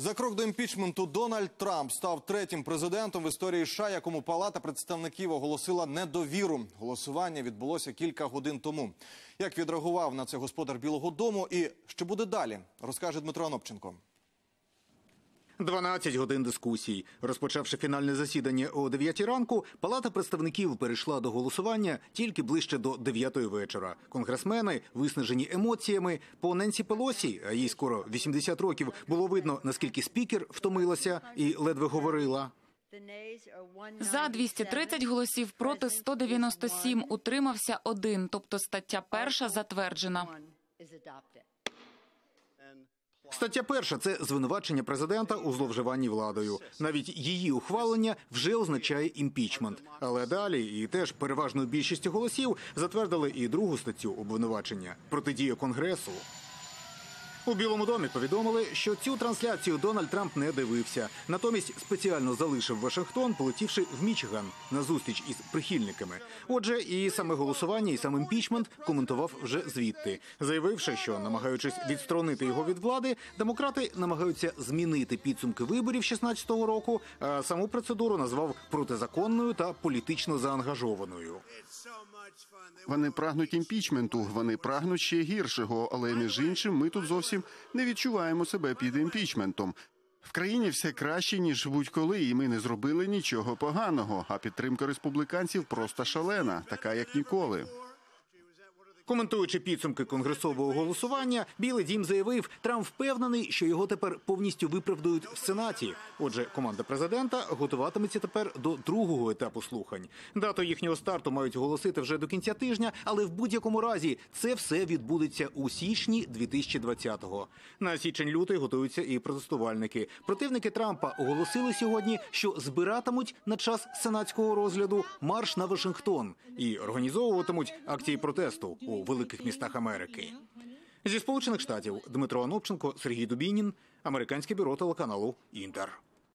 За крок до імпічменту Дональд Трамп став третім президентом в історії США, якому Палата представників оголосила недовіру. Голосування відбулося кілька годин тому. Як відреагував на це господар Білого Дому і що буде далі, розкаже Дмитро Анопченко. 12 годин дискусій. Розпочавши фінальне засідання о 9 ранку, Палата представників перейшла до голосування тільки ближче до 9 вечора. Конгресмени, виснажені емоціями, по Ненсі Пелосі, а їй скоро 80 років, було видно, наскільки спікер втомилася і ледве говорила. За 230 голосів проти 197 утримався один, тобто стаття перша затверджена. Стаття перша це звинувачення президента у зловживанні владою. Навіть її ухвалення вже означає імпічмент. Але далі і теж переважною більшістю голосів затвердили і другу статтю обвинувачення протидія конгресу. У Білому домі повідомили, що цю трансляцію Дональд Трамп не дивився. Натомість спеціально залишив Вашингтон, полетівши в Мічиган на зустріч із прихильниками. Отже, і саме голосування, і сам імпічмент коментував вже звідти, заявивши, що намагаючись відсторонити його від влади, демократи намагаються змінити підсумки виборів 16-го року. А саму процедуру назвав протизаконною та політично заангажованою. Вони прагнуть імпічменту, вони прагнуть ще гіршого, але між іншим ми тут зовсім не відчуваємо себе під імпічментом. В країні все краще ніж будь-коли, і ми не зробили нічого поганого. А підтримка республіканців просто шалена, така як ніколи. Коментуючи підсумки конгресового голосування, Білий Дім заявив, Трамп впевнений, що його тепер повністю виправдують в сенаті. Отже, команда президента готуватиметься тепер до другого етапу слухань. Дату їхнього старту мають оголосити вже до кінця тижня, але в будь-якому разі це все відбудеться у січні 2020-го. На січень-лютий готуються і протестувальники. Противники Трампа оголосили сьогодні, що збиратимуть на час сенатського розгляду марш на Вашингтон і організовуватимуть акції протесту у великих містах Америки. Зі сполучених штатів Дмитро Анопченко, Сергій Дубінін, американське бюро телеканалу Інтер.